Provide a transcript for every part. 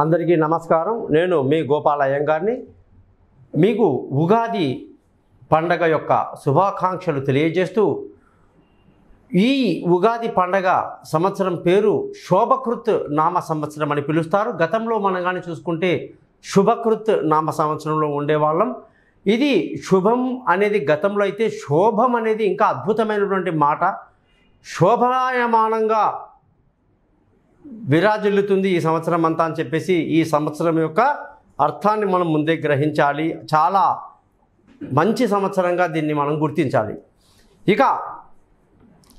అందరికీ నమస్కారం. నేను మీ గోపాల అయ్యంగారిని. మీకు ఉగాది పండగ యొక్క శుభాకాంక్షలు తెలియజేస్తూ ఈ ఉగాది పండగ సంవత్సరం పేరు శోభకృత్ నామ సంవత్సరం అని పిలుస్తారు. గతంలో మనం కానీ చూసుకుంటే శుభకృత్ నామ సంవత్సరంలో ఉండేవాళ్ళం. ఇది శుభం అనేది గతంలో అయితే శోభం అనేది ఇంకా అద్భుతమైనటువంటి మాట. శోభాయమానంగా విరాజిల్లుతుంది ఈ సంవత్సరం అంతా అని చెప్పేసి ఈ సంవత్సరం యొక్క అర్థాన్ని మనం ముందే గ్రహించాలి. చాలా మంచి సంవత్సరంగా దీన్ని మనం గుర్తించాలి. ఇక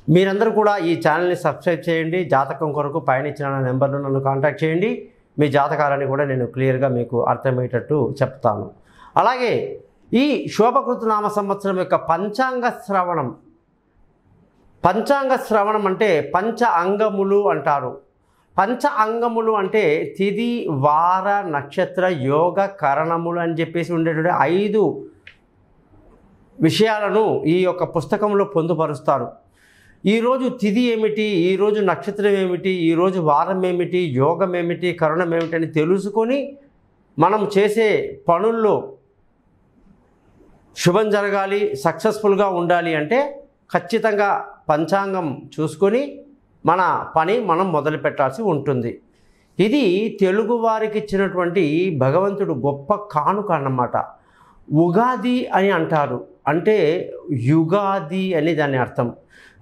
మీరందరూ కూడా ఈ ఛానల్ని సబ్స్క్రైబ్ చేయండి. జాతకం కొరకు పైన ఇచ్చిన నా నెంబర్ను నన్ను కాంటాక్ట్ చేయండి. మీ జాతకాలని కూడా నేను క్లియర్గా మీకు అర్థమయ్యేటట్టు చెప్తాను. అలాగే ఈ శోభకృత నామ సంవత్సరం యొక్క పంచాంగ శ్రవణం. పంచాంగ శ్రవణం అంటే పంచ అంగములు అంటారు. పంచ అంగములు అంటే తిది వార నక్షత్ర యోగ కరణములు అని చెప్పేసి ఉండేటువంటి ఐదు విషయాలను ఈ యొక్క పుస్తకంలో పొందుపరుస్తారు. ఈరోజు తిథి ఏమిటి? ఈరోజు నక్షత్రం ఏమిటి? ఈరోజు వారం ఏమిటి? యోగం ఏమిటి? కరణం ఏమిటి? అని తెలుసుకొని మనం చేసే పనుల్లో శుభం జరగాలి సక్సెస్ఫుల్గా ఉండాలి అంటే ఖచ్చితంగా పంచాంగం చూసుకొని మన పని మనం మొదలు పెట్టాల్సి ఉంటుంది. ఇది తెలుగు వారికి ఇచ్చినటువంటి భగవంతుడు గొప్ప కానుక అన్నమాట. ఉగాది అని అంటారు. అంటే యుగాది అని దాని అర్థం.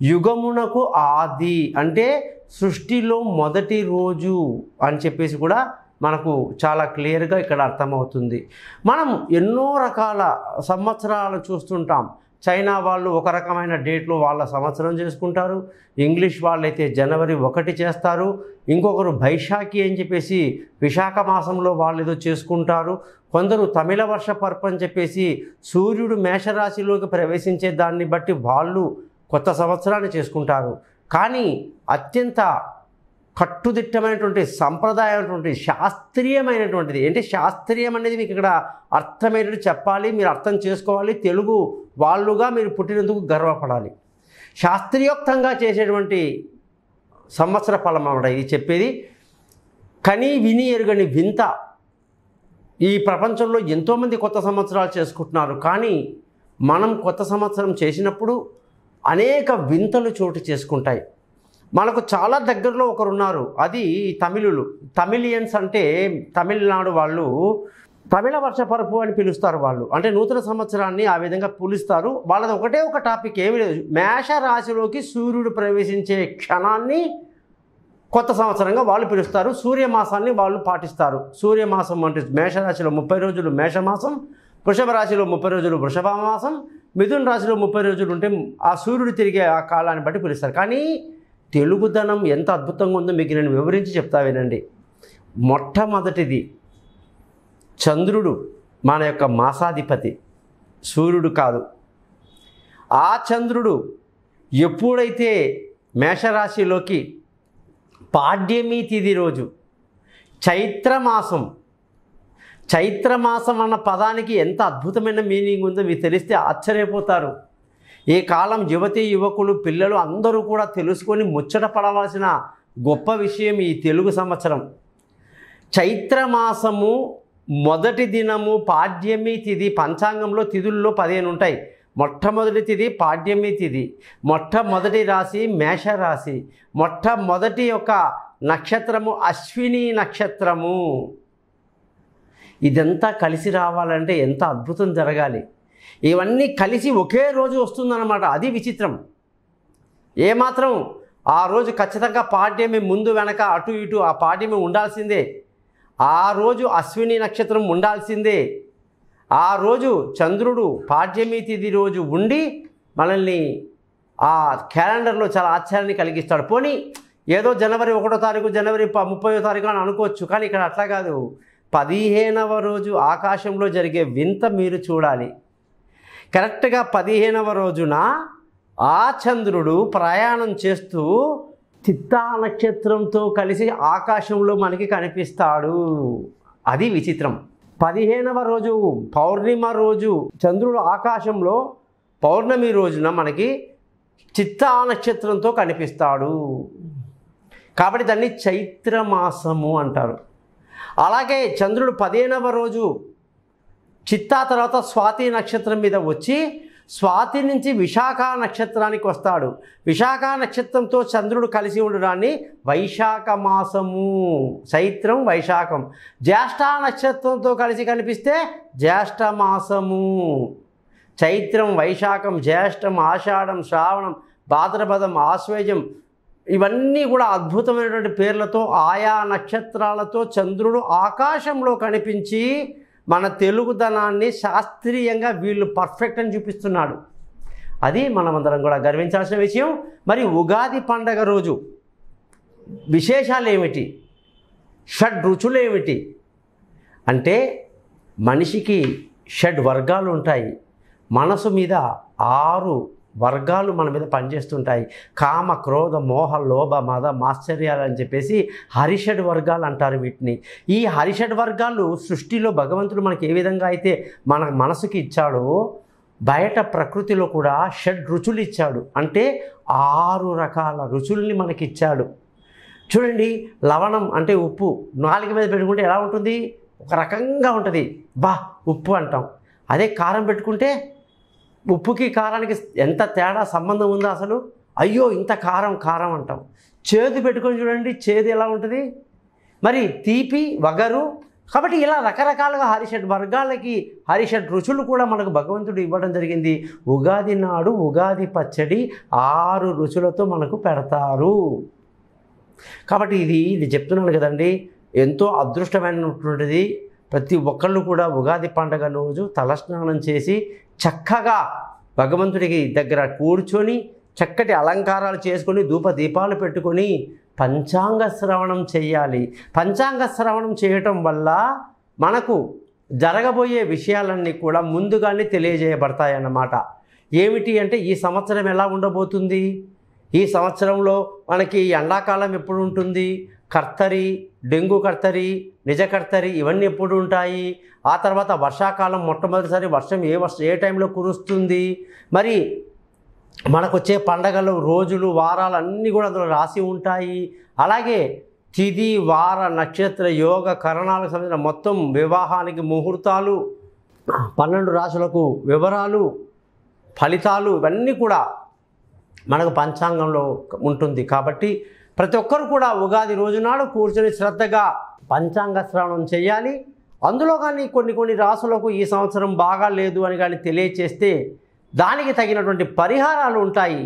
యుగమునకు ఆది అంటే సృష్టిలో మొదటి రోజు అని చెప్పేసి కూడా మనకు చాలా క్లియర్గా ఇక్కడ అర్థమవుతుంది. మనం ఎన్నో రకాల సంవత్సరాలు చూస్తుంటాం. చైనా వాళ్ళు ఒక రకమైన డేట్లు వాళ్ళ సంవత్సరం చేసుకుంటారు. ఇంగ్లీష్ వాళ్ళైతే జనవరి ఒకటి చేస్తారు. ఇంకొకరు బైశాఖి అని చెప్పేసి విశాఖ మాసంలో వాళ్ళు ఏదో చేసుకుంటారు. కొందరు తమిళ వర్ష పర్పు అని చెప్పేసి సూర్యుడు మేషరాశిలోకి ప్రవేశించే దాన్ని బట్టి వాళ్ళు కొత్త సంవత్సరాన్ని చేసుకుంటారు. కానీ అత్యంత కట్టుదిట్టమైనటువంటి సంప్రదాయమైనటువంటి శాస్త్రీయమైనటువంటిది. అంటే శాస్త్రీయం అనేది మీకు ఇక్కడ అర్థమయ్యేటట్టు చెప్పాలి మీరు అర్థం చేసుకోవాలి తెలుగు వాళ్ళుగా మీరు పుట్టినందుకు గర్వపడాలి. శాస్త్రీయోక్తంగా చేసేటువంటి సంవత్సర ఫలం అన్నమాట ఇది చెప్పేది. కని విని ఎరుగని వింత. ఈ ప్రపంచంలో ఎంతోమంది కొత్త సంవత్సరాలు చేసుకుంటున్నారు. కానీ మనం కొత్త సంవత్సరం చేసినప్పుడు అనేక వింతలు చోటు చేసుకుంటాయి. మనకు చాలా దగ్గరలో ఒకరు ఉన్నారు అది తమిళులు. తమిళియన్స్ అంటే తమిళనాడు వాళ్ళు తమిళ వర్షపరపు అని పిలుస్తారు వాళ్ళు. అంటే నూతన సంవత్సరాన్ని ఆ విధంగా పిలుస్తారు. వాళ్ళది ఒకటే ఒక టాపిక్ ఏమి లేదు. మేష రాశిలోకి సూర్యుడు ప్రవేశించే క్షణాన్ని కొత్త సంవత్సరంగా వాళ్ళు పిలుస్తారు. సూర్యమాసాన్ని వాళ్ళు పాటిస్తారు. సూర్యమాసం అంటే మేషరాశిలో ముప్పై రోజులు మేషమాసం వృషభ రాశిలో ముప్పై రోజులు వృషభ మాసం మిథున రాశిలో ముప్పై రోజులు ఉంటే ఆ సూర్యుడు తిరిగే ఆ కాలాన్ని బట్టి పిలుస్తారు. కానీ తెలుగుదనం ఎంత అద్భుతంగా ఉందో మీకు నేను వివరించి చెప్తా వినండి. మొట్టమొదటిది చంద్రుడు మన యొక్క మాసాధిపతి సూర్యుడు కాదు. ఆ చంద్రుడు ఎప్పుడైతే మేషరాశిలోకి పాడ్యమి తిది రోజు చైత్రమాసం చైత్రమాసం అన్న పదానికి ఎంత అద్భుతమైన మీనింగ్ ఉందో మీకు తెలిస్తే ఆశ్చర్యపోతారు. ఈ కాలం యువతి యువకులు పిల్లలు అందరూ కూడా తెలుసుకొని ముచ్చట పడవలసిన గొప్ప విషయం ఈ తెలుగు సంవత్సరం. చైత్రమాసము మొదటి దినము పాడ్యమి తిథి పంచాంగంలో తిథుల్లో పదిహేను ఉంటాయి. మొట్టమొదటి తిథి పాడ్యమి తిథి మొట్టమొదటి రాశి మేషరాశి. మొట్టమొదటి యొక్క నక్షత్రము అశ్విని నక్షత్రము. ఇదంతా కలిసి రావాలంటే ఎంత అద్భుతం జరగాలి. ఇవన్నీ కలిసి ఒకే రోజు వస్తుందన్నమాట. అది విచిత్రం. ఏమాత్రం ఆ రోజు ఖచ్చితంగా పాడ్యమి ముందు వెనక అటు ఇటు ఆ పాడ్యమి ఉండాల్సిందే. ఆ రోజు అశ్విని నక్షత్రం ఉండాల్సిందే. ఆ రోజు చంద్రుడు పాడ్యమి తిథి రోజు ఉండి మనల్ని ఆ క్యాలెండర్లో చాలా ఆశ్చర్యాన్ని కలిగిస్తాడు. పోనీ ఏదో జనవరి ఒకటో తారీఖు జనవరి ముప్పయో తారీఖు అని అనుకోవచ్చు. కానీ ఇక్కడ అట్లా కాదు. పదిహేనవ రోజు ఆకాశంలో జరిగే వింత మీరు చూడాలి. కరెక్ట్గా పదిహేనవ రోజున ఆ చంద్రుడు ప్రయాణం చేస్తూ చిత్తా నక్షత్రంతో కలిసి ఆకాశంలో మనకి కనిపిస్తాడు. అది విచిత్రం. పదిహేనవ రోజు పౌర్ణిమ రోజు చంద్రుడు ఆకాశంలో పౌర్ణమి రోజున మనకి చిత్తా నక్షత్రంతో కనిపిస్తాడు. కాబట్టి దాన్ని చైత్రమాసము అంటారు. అలాగే చంద్రుడు పదిహేనవ రోజు చిత్తా తర్వాత స్వాతి నక్షత్రం మీద వచ్చి స్వాతి నుంచి విశాఖ నక్షత్రానికి వస్తాడు. విశాఖ నక్షత్రంతో చంద్రుడు కలిసి ఉండడాన్ని వైశాఖ మాసము. చైత్రం వైశాఖం. జ్యేష్ఠ నక్షత్రంతో కలిసి కనిపిస్తే జ్యేష్ఠ మాసము. చైత్రం వైశాఖం జ్యేష్ఠం ఆషాఢం శ్రావణం భాద్రపదం ఆశ్వేజం ఇవన్నీ కూడా అద్భుతమైనటువంటి పేర్లతో ఆయా నక్షత్రాలతో చంద్రుడు ఆకాశంలో కనిపించి మన తెలుగుదనాన్ని శాస్త్రీయంగా వీళ్ళు పర్ఫెక్ట్ అని చూపిస్తున్నాడు. అది మనమందరం కూడా గర్వించాల్సిన విషయం. మరి ఉగాది పండగ రోజు విశేషాలు ఏమిటి షడ్ రుచులు ఏమిటి అంటే మనిషికి షడ్ వర్గాలు ఉంటాయి మనసు మీద ఆరు వర్గాలు మన మీద పనిచేస్తుంటాయి. కామ క్రోధ మోహ లోభ మద మాశ్చర్యాలు అని చెప్పేసి హరిషడ్ వర్గాలు అంటారు వీటిని. ఈ హరిషడ్ వర్గాలు సృష్టిలో భగవంతుడు మనకి ఏ విధంగా అయితే మన మనసుకి ఇచ్చాడో బయట ప్రకృతిలో కూడా షడ్ రుచులు ఇచ్చాడు. అంటే ఆరు రకాల రుచుల్ని మనకి ఇచ్చాడు. చూడండి లవణం అంటే ఉప్పు. నాలుగు మీద పెట్టుకుంటే ఎలా ఉంటుంది? ఒక రకంగా ఉంటుంది. బా ఉప్పు అంటాం. అదే కారం పెట్టుకుంటే ఉప్పుకి కారానికి ఎంత తేడా సంబంధం ఉందా అసలు? అయ్యో ఇంత కారం కారం అంటాం. చేదు పెట్టుకొని చూడండి చేదు ఎలా ఉంటుంది? మరి తీపి వగరు. కాబట్టి ఇలా రకరకాలుగా హరిషడ్ వర్గాలకి హరిషడ్ రుచులు కూడా మనకు భగవంతుడు ఇవ్వడం జరిగింది. ఉగాది నాడు ఉగాది పచ్చడి ఆరు రుచులతో మనకు పెడతారు. కాబట్టి ఇది ఇది చెప్తున్నాను కదండి. ఎంతో అదృష్టమైనటువంటిది. ప్రతి ఒక్కళ్ళు కూడా ఉగాది పండగ రోజు తలస్నానం చేసి చక్కగా భగవంతుడికి దగ్గర కూర్చొని చక్కటి అలంకారాలు చేసుకొని ధూప దీపాలు పెట్టుకొని పంచాంగ శ్రవణం చేయాలి. పంచాంగ శ్రవణం చేయటం వల్ల మనకు జరగబోయే విషయాలన్నీ కూడా ముందుగానే తెలియజేయబడతాయన్నమాట. ఏమిటి అంటే ఈ సంవత్సరం ఎలా ఉండబోతుంది? ఈ సంవత్సరంలో మనకి ఎండాకాలం ఎప్పుడు ఉంటుంది? కర్తరి డెంగు కర్తరి నిజ కర్తరి ఇవన్నీ ఎప్పుడు ఉంటాయి? ఆ తర్వాత వర్షాకాలం మొట్టమొదటిసారి వర్షం ఏ వర్షం ఏ టైంలో కురుస్తుంది? మరి మనకు వచ్చే పండగలు రోజులు వారాలు అన్నీ కూడా అందులో రాసి ఉంటాయి. అలాగే తిది వార నక్షత్ర యోగ కరణాలకు సంబంధించిన మొత్తం వివాహానికి ముహూర్తాలు పన్నెండు రాశులకు వివరాలు ఫలితాలు ఇవన్నీ కూడా మనకు పంచాంగంలో ఉంటుంది. కాబట్టి ప్రతి ఒక్కరు కూడా ఉగాది రోజునాడు కూర్చొని శ్రద్ధగా పంచాంగ శ్రవణం చేయాలి. అందులో కానీ కొన్ని కొన్ని రాసులకు ఈ సంవత్సరం బాగా లేదు అని కానీ తెలియచేస్తే దానికి తగినటువంటి పరిహారాలు ఉంటాయి.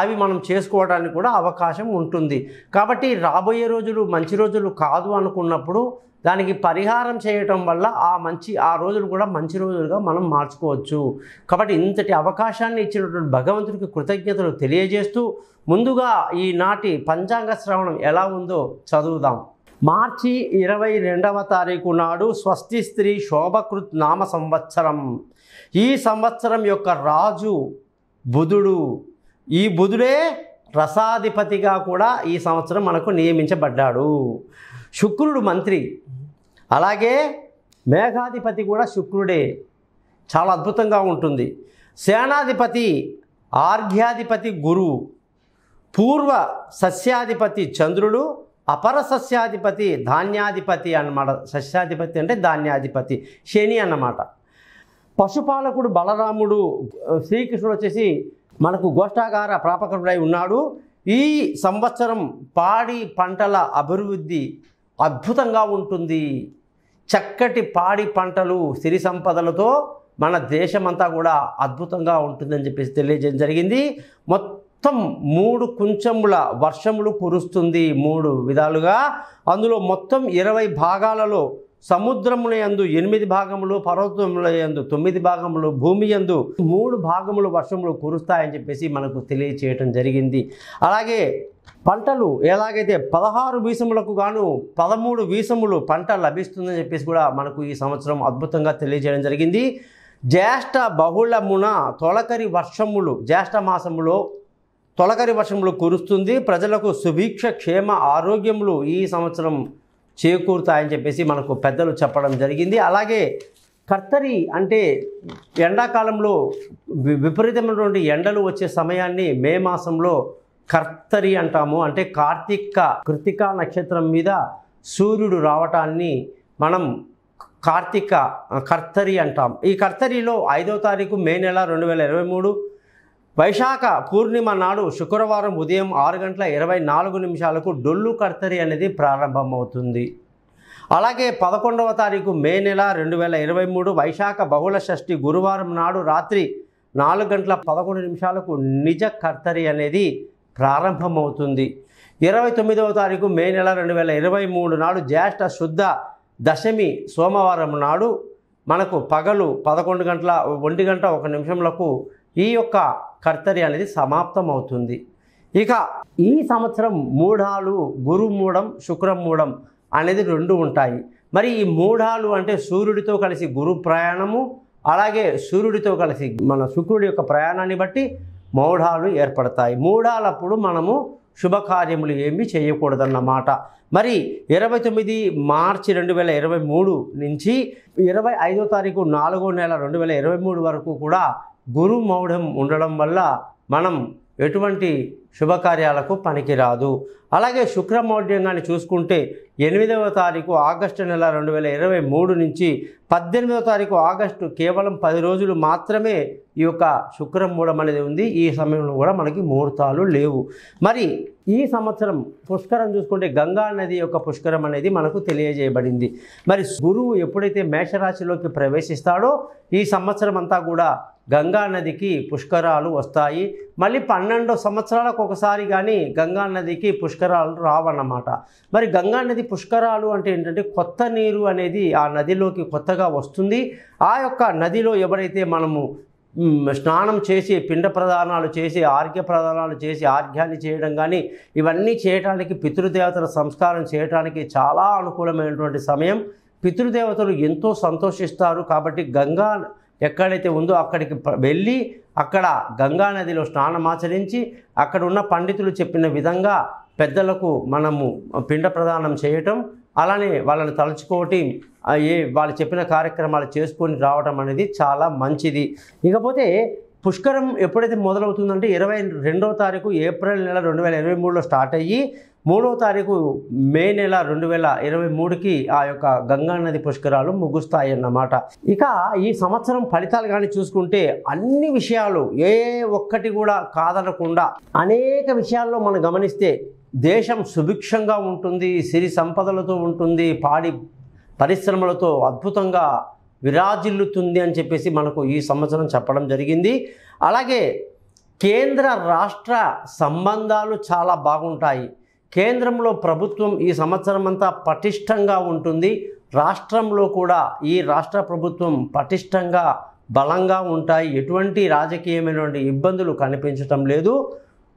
అవి మనం చేసుకోవడానికి కూడా అవకాశం ఉంటుంది. కాబట్టి రాబోయే రోజులు మంచి రోజులు కాదు అనుకున్నప్పుడు దానికి పరిహారం చేయటం వల్ల ఆ మంచి ఆ రోజులు కూడా మంచి రోజులుగా మనం మార్చుకోవచ్చు. కాబట్టి ఇంతటి అవకాశాన్ని ఇచ్చినటువంటి భగవంతుడికి కృతజ్ఞతలు తెలియజేస్తూ ముందుగా ఈనాటి పంచాంగ శ్రవణం ఎలా ఉందో చదువుదాం. మార్చి ఇరవై రెండవ తారీఖు నాడు స్వస్తి స్త్రీ శోభకృత్ నామ సంవత్సరం. ఈ సంవత్సరం యొక్క రాజు బుధుడు. ఈ బుధుడే రసాధిపతిగా కూడా ఈ సంవత్సరం మనకు నియమించబడ్డాడు. శుక్రుడు మంత్రి. అలాగే మేఘాధిపతి కూడా శుక్రుడే. చాలా అద్భుతంగా ఉంటుంది. సేనాధిపతి ఆర్ఘ్యాధిపతి గురువు పూర్వ సస్యాధిపతి చంద్రుడు అపర సస్యాధిపతి ధాన్యాధిపతి అన్నమాట. సస్యాధిపతి అంటే ధాన్యాధిపతి శని అన్నమాట. పశుపాలకుడు బలరాముడు శ్రీకృష్ణుడు వచ్చేసి మనకు గోష్ఠాగార ప్రాపకుడై ఉన్నాడు. ఈ సంవత్సరం పాడి పంటల అభివృద్ధి అద్భుతంగా ఉంటుంది. చక్కటి పాడి పంటలు సిరి సంపదలతో మన దేశమంతా కూడా అద్భుతంగా ఉంటుందని చెప్పేసి తెలియజేయడం జరిగింది. మొత్తం మూడు కుంచముల వర్షములు కురుస్తుంది మూడు విధాలుగా. అందులో మొత్తం ఇరవై భాగాలలో సముద్రముల యందు ఎనిమిది భాగములు పర్వతముల యందు తొమ్మిది భాగములు భూమి యందు మూడు భాగములు వర్షములు కురుస్తాయని చెప్పేసి మనకు తెలియచేయటం జరిగింది. అలాగే పంటలు ఎలాగైతే పదహారు వీసములకు గాను పదమూడు వీసములు పంట లభిస్తుందని చెప్పేసి కూడా మనకు ఈ సంవత్సరం అద్భుతంగా తెలియజేయడం జరిగింది. జ్యేష్ఠ బహుళమున తొలకరి వర్షములు జ్యేష్ఠ మాసములో తొలకరి వర్షములు కురుస్తుంది. ప్రజలకు సుభిక్ష క్షేమ ఆరోగ్యములు ఈ సంవత్సరం చేకూరుతాయని చెప్పేసి మనకు పెద్దలు చెప్పడం జరిగింది. అలాగే కర్తరి అంటే ఎండాకాలంలో వి- విపరీతమైనటువంటి ఎండలు వచ్చే సమయాన్ని మే మాసంలో కర్తరి అంటాము. అంటే కార్తీక కృతిక నక్షత్రం మీద సూర్యుడు రావటాన్ని మనం కార్తీక కర్తరి అంటాం. ఈ కర్తరిలో ఐదో తారీఖు మే నెల రెండు వేల ఇరవై మూడు వైశాఖ పూర్ణిమ నాడు శుక్రవారం ఉదయం ఆరు గంటల ఇరవై నాలుగు నిమిషాలకు డొల్లు కర్తరి అనేది ప్రారంభమవుతుంది. అలాగే పదకొండవ తారీఖు మే నెల రెండు వేల ఇరవై మూడు వైశాఖ బహుళ షష్ఠి గురువారం నాడు రాత్రి నాలుగు గంటల పదకొండు నిమిషాలకు నిజ కర్తరి అనేది ప్రారంభమవుతుంది. ఇరవై తొమ్మిదవ తారీఖు మే నెల రెండు వేల ఇరవై మూడు నాడు జ్యేష్ఠ శుద్ధ దశమి సోమవారం నాడు మనకు పగలు పదకొండు గంటల ఒంటి గంట ఒక నిమిషంలకు ఈ యొక్క కర్తరి అనేది సమాప్తం అవుతుంది ఇక ఈ సంవత్సరం మూఢాలు గురు మూఢం శుక్రం మూఢం అనేది రెండు ఉంటాయి. మరి ఈ మూఢాలు అంటే సూర్యుడితో కలిసి గురు ప్రయాణము అలాగే సూర్యుడితో కలిసి మన శుక్రుడి యొక్క ప్రయాణాన్ని బట్టి మూఢాలు ఏర్పడతాయి. మూఢాలప్పుడు మనము శుభకార్యములు ఏమి చేయకూడదన్నమాట. మరి ఇరవై తొమ్మిది మార్చి రెండు వేల ఇరవై మూడు నుంచి ఇరవై ఐదో తారీఖు నాలుగో నెల రెండు వేల ఇరవై మూడు వరకు కూడా గురు మౌఢం ఉండడం వల్ల మనం ఎటువంటి శుభకార్యాలకు పనికిరాదు. అలాగే శుక్రమౌఢ్యంగాన్ని చూసుకుంటే ఎనిమిదవ తారీఖు ఆగస్టు నెల రెండు వేల ఇరవై మూడు నుంచి పద్దెనిమిదవ తారీఖు ఆగస్టు కేవలం పది రోజులు మాత్రమే ఈ యొక్క శుక్రమూఢం అనేది ఉంది. ఈ సమయంలో కూడా మనకి ముహూర్తాలు లేవు. మరి ఈ సంవత్సరం పుష్కరం చూసుకుంటే గంగా నది యొక్క పుష్కరం అనేది మనకు తెలియజేయబడింది. మరి గురువు ఎప్పుడైతే మేషరాశిలోకి ప్రవేశిస్తాడో ఈ సంవత్సరం అంతా కూడా గంగా నదికి పుష్కరాలు వస్తాయి. మళ్ళీ పన్నెండు సంవత్సరాలకు ఒకసారి కానీ గంగా నదికి పుష్కరాలు రావన్నమాట. మరి గంగా నది పుష్కరాలు అంటే ఏంటంటే కొత్త నీరు అనేది ఆ నదిలోకి కొత్తగా వస్తుంది. ఆ యొక్క నదిలో ఎవరైతే మనము స్నానం చేసి పిండ ప్రదానాలు చేసి ఆర్ఘ్య ప్రదానాలు చేసి ఆర్ఘ్యాన్ని చేయడం కానీ ఇవన్నీ చేయడానికి పితృదేవతల సంస్కారం చేయడానికి చాలా అనుకూలమైనటువంటి సమయం. పితృదేవతలు ఎంతో సంతోషిస్తారు. కాబట్టి గంగా ఎక్కడైతే ఉందో అక్కడికి వెళ్ళి అక్కడ గంగా నదిలో స్నానమాచరించి అక్కడ ఉన్న పండితులు చెప్పిన విధంగా పెద్దలకు మనము పిండ ప్రదానం చేయటం అలానే వాళ్ళని తలుచుకోవటం ఏ వాళ్ళు చెప్పిన కార్యక్రమాలు చేసుకొని రావడం అనేది చాలా మంచిది. ఇకపోతే పుష్కరం ఎప్పుడైతే మొదలవుతుందంటే ఇరవై రెండవ తారీఖు ఏప్రిల్ నెల రెండు వేల ఇరవై మూడులో స్టార్ట్ అయ్యి మూడవ తారీఖు మే నెల రెండు వేల ఇరవై మూడుకి ఆ యొక్క గంగా నది పుష్కరాలు ముగుస్తాయి అన్నమాట ఇక ఈ సంవత్సరం ఫలితాలు కానీ చూసుకుంటే అన్ని విషయాలు ఏ ఒక్కటి కూడా కాదనకుండా అనేక విషయాల్లో మనం గమనిస్తే దేశం సుభిక్షంగా ఉంటుంది సిరి సంపదలతో ఉంటుంది పాడి పరిశ్రమలతో అద్భుతంగా విరాజిల్లుతుంది అని చెప్పేసి మనకు ఈ సంవత్సరం చెప్పడం జరిగింది. అలాగే కేంద్ర రాష్ట్ర సంబంధాలు చాలా బాగుంటాయి. కేంద్రంలో ప్రభుత్వం ఈ సంవత్సరం అంతా పటిష్టంగా ఉంటుంది. రాష్ట్రంలో కూడా ఈ రాష్ట్ర ప్రభుత్వం పటిష్టంగా బలంగా ఉంటాయి. ఎటువంటి రాజకీయమైనటువంటి ఇబ్బందులు కనిపించటం లేదు.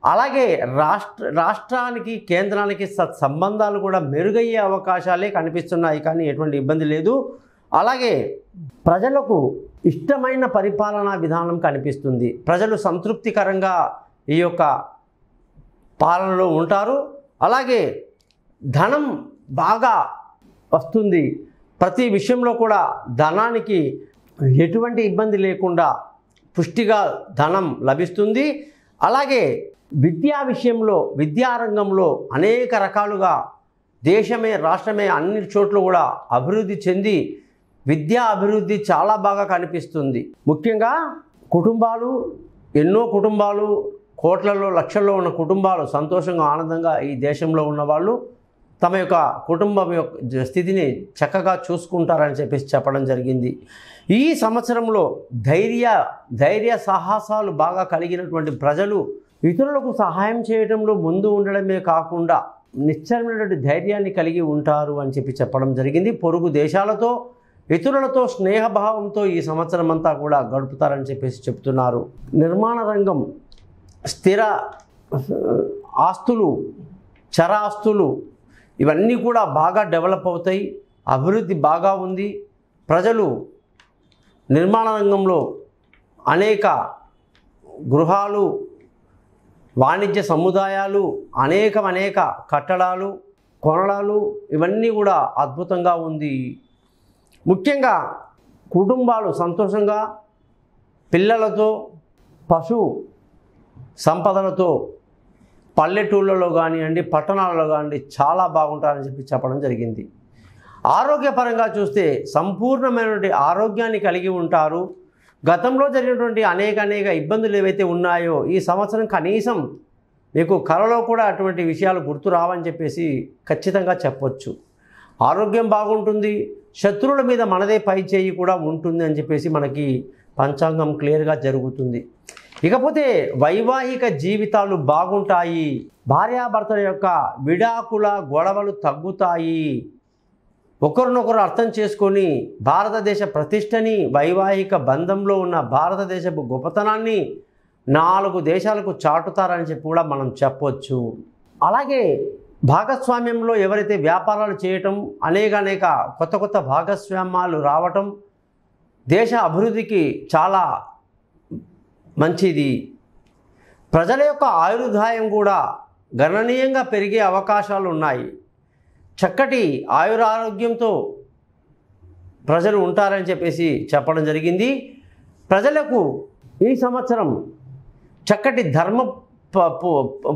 అలాగే రాష్ట్ర రాష్ట్రానికి కేంద్రానికి సత్ సంబంధాలు కూడా మెరుగయ్యే అవకాశాలే కనిపిస్తున్నాయి కానీ ఎటువంటి ఇబ్బంది లేదు. అలాగే ప్రజలకు ఇష్టమైన పరిపాలనా విధానం కనిపిస్తుంది. ప్రజలు సంతృప్తికరంగా ఈ యొక్క పాలనలో ఉంటారు. అలాగే ధనం బాగా వస్తుంది. ప్రతి విషయంలో కూడా ధనానికి ఎటువంటి ఇబ్బంది లేకుండా పుష్టిగా ధనం లభిస్తుంది. అలాగే విద్యా విషయంలో విద్యారంగంలో అనేక రకాలుగా దేశమే రాష్ట్రమే అన్ని చోట్ల కూడా అభివృద్ధి చెంది విద్యా అభివృద్ధి చాలా బాగా కనిపిస్తుంది. ముఖ్యంగా కుటుంబాలు ఎన్నో కుటుంబాలు కోట్లలో లక్షల్లో ఉన్న కుటుంబాలు సంతోషంగా ఆనందంగా ఈ దేశంలో ఉన్నవాళ్ళు తమ యొక్క కుటుంబం యొక్క స్థితిని చక్కగా చూసుకుంటారని చెప్పేసి చెప్పడం జరిగింది. ఈ సంవత్సరంలో ధైర్య ధైర్య సాహసాలు బాగా కలిగినటువంటి ప్రజలు ఇతరులకు సహాయం చేయడంలో ముందు ఉండడమే కాకుండా నిశ్చలమైనటువంటి ధైర్యాన్ని కలిగి ఉంటారు అని చెప్పి చెప్పడం జరిగింది. పొరుగు దేశాలతో ఇతరులతో స్నేహభావంతో ఈ సంవత్సరం అంతా కూడా గడుపుతారని చెప్పేసి చెప్తున్నారు. నిర్మాణ రంగం స్థిర ఆస్తులు చరాస్తులు ఇవన్నీ కూడా బాగా డెవలప్ అవుతాయి అభివృద్ధి బాగా ఉంది. ప్రజలు నిర్మాణ రంగంలో అనేక గృహాలు వాణిజ్య సముదాయాలు అనేకం అనేక కట్టడాలు కొనడాలు ఇవన్నీ కూడా అద్భుతంగా ఉంది. ముఖ్యంగా కుటుంబాలు సంతోషంగా పిల్లలతో పశు సంపదలతో పల్లెటూళ్ళలో కానివ్వండి పట్టణాలలో కానివ్వండి చాలా బాగుంటారని చెప్పి చెప్పడం జరిగింది. ఆరోగ్యపరంగా చూస్తే సంపూర్ణమైనటువంటి ఆరోగ్యాన్ని కలిగి ఉంటారు. గతంలో జరిగినటువంటి అనేక అనేక ఇబ్బందులు ఏవైతే ఉన్నాయో ఈ సంవత్సరం కనీసం మీకు కలలో కూడా అటువంటి విషయాలు గుర్తు రావని చెప్పేసి ఖచ్చితంగా చెప్పొచ్చు. ఆరోగ్యం బాగుంటుంది. శత్రువుల మీద మనదే పై చేయి కూడా ఉంటుంది అని చెప్పేసి మనకి పంచాంగం క్లియర్గా జరుగుతుంది. ఇకపోతే వైవాహిక జీవితాలు బాగుంటాయి. భార్యాభర్తల యొక్క విడాకుల గొడవలు తగ్గుతాయి. ఒకరినొకరు అర్థం చేసుకొని భారతదేశ ప్రతిష్టని వైవాహిక బంధంలో ఉన్న భారతదేశపు గొప్పతనాన్ని నాలుగు దేశాలకు చాటుతారని చెప్పి కూడా మనం చెప్పొచ్చు. అలాగే భాగస్వామ్యంలో ఎవరైతే వ్యాపారాలు చేయటం అనేక అనేక కొత్త కొత్త భాగస్వామ్యాలు రావటం దేశ అభివృద్ధికి చాలా మంచిది. ప్రజల యొక్క ఆయుర్దాయం కూడా గణనీయంగా పెరిగే అవకాశాలు ఉన్నాయి. చక్కటి ఆయురారోగ్యంతో ప్రజలు ఉంటారని చెప్పేసి చెప్పడం జరిగింది. ప్రజలకు ఈ సంవత్సరం చక్కటి ధర్మ ప-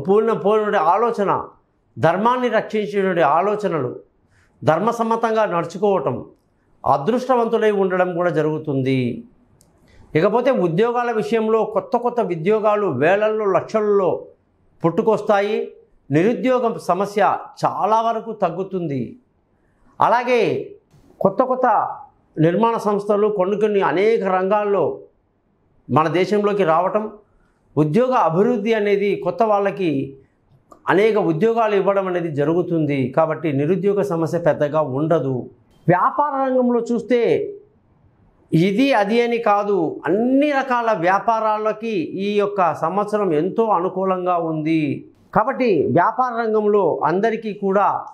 పూర్ణ పూర్ణ ఆలోచన ధర్మాన్ని రక్షించేటువంటి ఆలోచనలు ధర్మసమ్మతంగా నడుచుకోవటం అదృష్టవంతులై ఉండడం కూడా జరుగుతుంది. ఇకపోతే ఉద్యోగాల విషయంలో కొత్త కొత్త ఉద్యోగాలు వేలల్లో లక్షల్లో పుట్టుకొస్తాయి. నిరుద్యోగం సమస్య చాలా వరకు తగ్గుతుంది. అలాగే కొత్త కొత్త నిర్మాణ సంస్థలు కొన్ని కొన్ని అనేక రంగాల్లో మన దేశంలోకి రావటం ఉద్యోగ అభివృద్ధి అనేది కొత్త వాళ్ళకి అనేక ఉద్యోగాలు ఇవ్వడం అనేది జరుగుతుంది. కాబట్టి నిరుద్యోగ సమస్య పెద్దగా ఉండదు. వ్యాపార రంగంలో చూస్తే ఇది అది అని కాదు అన్ని రకాల వ్యాపారాలకి ఈ యొక్క సంవత్సరం ఎంతో అనుకూలంగా ఉంది. కాబట్టి వ్యాపార రంగంలో అందరికీ కూడా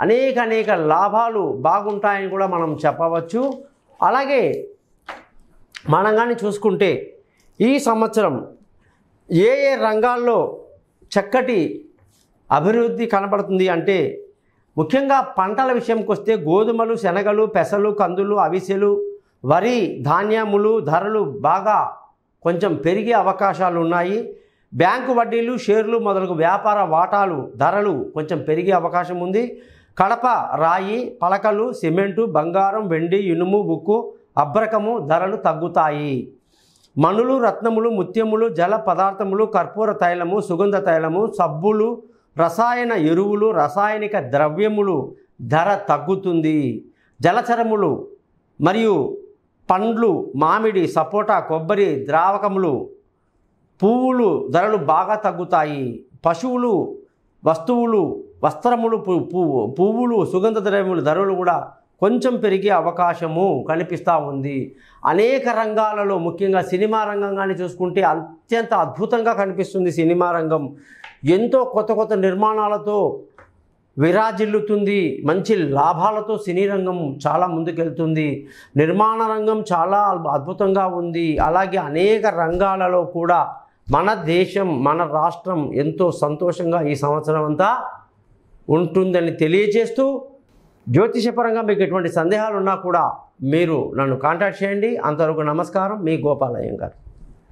అనేక అనేక లాభాలు బాగుంటాయని కూడా మనం చెప్పవచ్చు. అలాగే మనం కానీ చూసుకుంటే ఈ సంవత్సరం ఏ ఏ రంగాల్లో చక్కటి అభివృద్ధి కనబడుతుంది అంటే ముఖ్యంగా పంటల విషయంకి వస్తే గోధుమలు శనగలు పెసలు కందులు అవిసెలు వరి ధాన్యములు ధరలు బాగా కొంచెం పెరిగే అవకాశాలు ఉన్నాయి. బ్యాంకు వడ్డీలు షేర్లు మొదలగు వ్యాపార వాటాలు ధరలు కొంచెం పెరిగే అవకాశం ఉంది. కడప రాయి పలకలు సిమెంటు బంగారం వెండి ఇనుము ఉక్కు అబ్రకము ధరలు తగ్గుతాయి. మణులు రత్నములు ముత్యములు జల పదార్థములు కర్పూర తైలము సుగంధ తైలము సబ్బులు రసాయన ఎరువులు రసాయనిక ద్రవ్యములు ధర తగ్గుతుంది. జలచరములు మరియు పండ్లు మామిడి సపోటా కొబ్బరి ద్రావకములు పువ్వులు ధరలు బాగా తగ్గుతాయి. పశువులు వస్తువులు వస్త్రములు పువ్వు పువ్వులు సుగంధ ద్రవ్యములు ధరలు కూడా కొంచెం పెరిగే అవకాశము కనిపిస్తూ ఉంది. అనేక రంగాలలో ముఖ్యంగా సినిమా రంగం కానీ చూసుకుంటే అత్యంత అద్భుతంగా కనిపిస్తుంది సినిమా రంగం. ఎంతో కొత్త కొత్త నిర్మాణాలతో విరాజిల్లుతుంది. మంచి లాభాలతో సినీ రంగం చాలా ముందుకెళ్తుంది. నిర్మాణ రంగం చాలా అద్భుతంగా ఉంది. అలాగే అనేక రంగాలలో కూడా మన దేశం మన రాష్ట్రం ఎంతో సంతోషంగా ఈ సంవత్సరం అంతా ఉంటుందని తెలియజేస్తూ జ్యోతిషపరంగా మీకు ఎటువంటి సందేహాలు ఉన్నా కూడా మీరు నన్ను కాంటాక్ట్ చేయండి. అంతవరకు నమస్కారం. మీ గోపాలయ్యం గారు.